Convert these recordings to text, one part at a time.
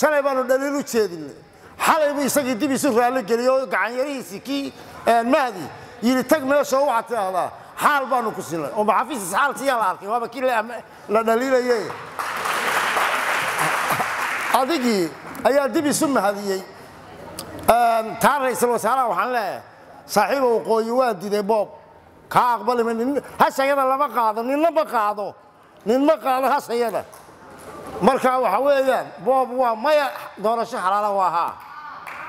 shalay baanu dhaliil u jeedinay xalay buu isagii dib isu raalli geliyey oo gacanyarihiisii kii mahdi yidhi tag meesha waxaad tidhaahdaa xaal baanu ku sinay. Oo maxafiis xaaltiyaa la arkay waaba kii la dhaliilaye adigii ayaa dib isu mahadiyey taa ra'iisul wasaaraha waxaan leeyahay saaxiiba waqooyi waa diday boob kaa aqbalima hashayada lama qaado ninna ma qaado nin ma qaado hashayada marka waxa weeyaan boob waa maya doorasho xalaala waa haa.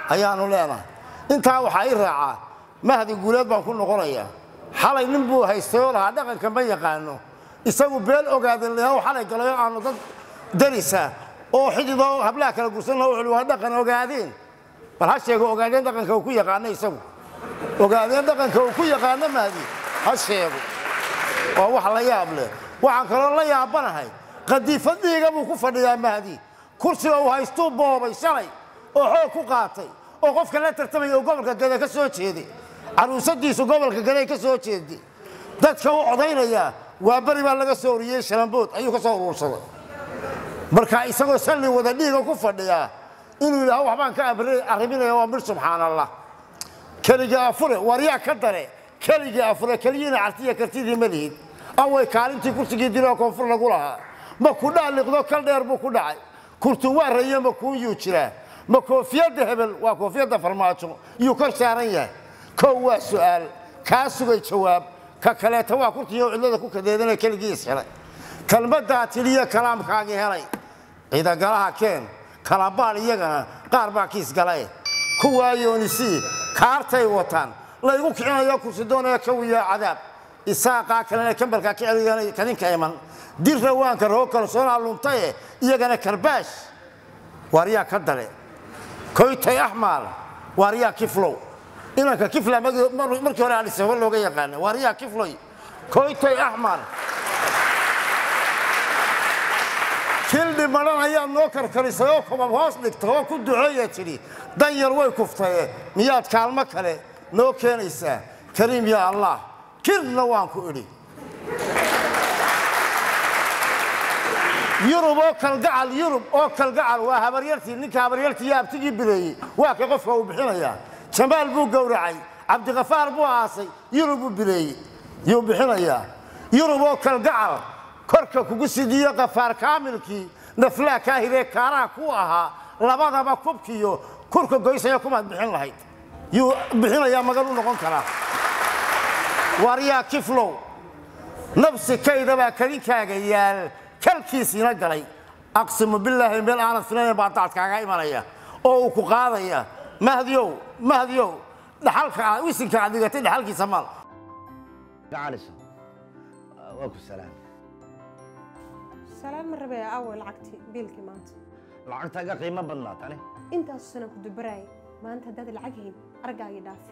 Ayaanu leenahay. Intaa waxaa i raacaa mahdi guuleed baan ku noqonayaa. Xalay nin buu haystay oo lahaa dhaqanka ma yaqaano. Isagu beel ogaaden leeyaw xalay galay oo aanu dad darisa oo xididoo hablaha kala gursanna wuxuu waa dhaqan ogaadeen. Bal ha sheego ogaadeen dhaqanka uu ku yaqaano isagu. Ogaadeen dhaqanka uu ku yaqaano mahdi. Ha sheego. Waa wax la yaab leh. Waxaan kaloo la yaabanahay qadiifadiiga buu ku fadhiyaa mahdi. Kursiga uu haystuu boobay shalay oo xoog ku qaatay oo qofka la tartamaya uu gobolka gade ka soo jeeday caruusadiisu gobolka gade ka soo jeeday dadka u codaynayaa waa beri baa laga soo oriyey shalambood ayuu ka soo uruursaday marka isagoo salli wada dhiiga ku fadhiyaa inuu yidhaaho waxbaan ka arriminaya waa mir subxaan keligii afure waryaa ka dare keligii afure keliyiina cartiya kartidii ma lihid. Away kaalintii kursigii diloo koonfur lagu lahaa ma ku dhaaliqdo kal dheer buu ku dhacay. Kurtu waa raye ma kuuyuu jiraa. Ma koofiyadda hebel waa koofiyadda farmaajo yuu kor saaran yahay. Kow waa su'aal kaa sugay jawaab ka kaleeta waa kurtiyo cidlada ku kadeedana keligiis helay. Kelmaddaa tiliyo kalaamkaagii helay. Ciidagalaha keen kalabaal iyagana qaar baa kiis galay. Kuwaa yoonisi kaartay wataan. Laygu kicinayo kursi doonaya kawiya cadaab isaaqaa kalena kambalkaa ka celiyana kadinka iman. Dir rawaanka roo kalsoonaa luntaye iyagana karbaash. Waaryaa ka dale. Koytay axmaal waaryaa kiflow. Inanka kifla markii hore adhisaba looga yaqaana waaryaa kifloy. Koytay axmaal kildhi madhan ayaad noo karkarisay oo kobab hoos dhigta oo ku duceeya tidhi dan yar way kuftaye miyaad kaalmo kale noo keenaysaa kariim yaa allah kirna waan ku idhi yurub oo kalgacal yurub oo kalgacal waa habaryartii ninka habaryartii iyo abtigii bileeyey waa kay qofka uu bixinayaa. Jamaal buu gowracay cabdikafaar buu aasay yurub buu bileeyey yuu bixinayaa. Yurub oo kalgacal korka kugu sidiyo kafaar kaamilkii naflaa kaahiree kaaraha ku ahaa labadaba kubkiyo kurka goysaya kumaad bixin lahayd. Yuu bixinayaa magan u noqon karaa waaryaa kiflow nabsi kaydabaa kadinkaaga yaal kalkiisiina galay aqsimu bilaahi meel aanad filayn baa daadkaaga imanaya oo uu ku qaadaya mahdiyow mahdiyow dhaxalka wisinka aad dhigatay dhaxalkiisa maal gacalisa waa ku salaam salaam ma rabee aaway lacagtii biilkii maanta lacagtaaga qiimo badnaa tani intaasu sanaan ku dubaraayay maanta haddaad lacag hayn argaagii dhaafi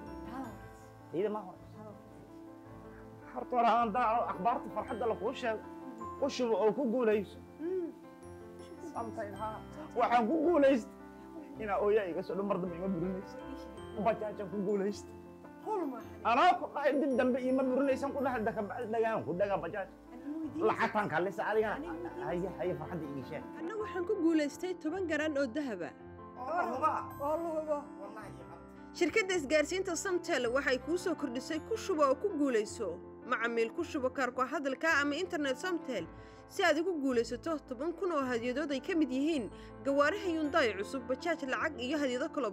iyada ma hor horta hore aan daaco akhbaarta farxadda lakuu sheego u shubo oo ku guulayso waxaan ku guulaysta inaa ooyaa iga soo dhan mar dambe ima burinaysa bajaajaan ku guulaysta anaa ku dhahay dib dambe ima burinaysan ku dhahay dakabacdi dhagaan ku dhagaa bajaaj lacagtaan kaalisa adigana haye haye farxadda ii sheeg anna waxaan ku guulaystay toban garan oo dahaba oo lugubo shirkadda isgaarsiinta samtel waxay kuu soo kordhisay ku shubo oo ku guulayso macamiil ku shubo kaarko hadalka ama internet samtel si aad ugu guulaysato toban kun oo hadyadood ay ka mid yihiin gawaaraha yundaay cusub bajaaj lacag iyo hadyado kalo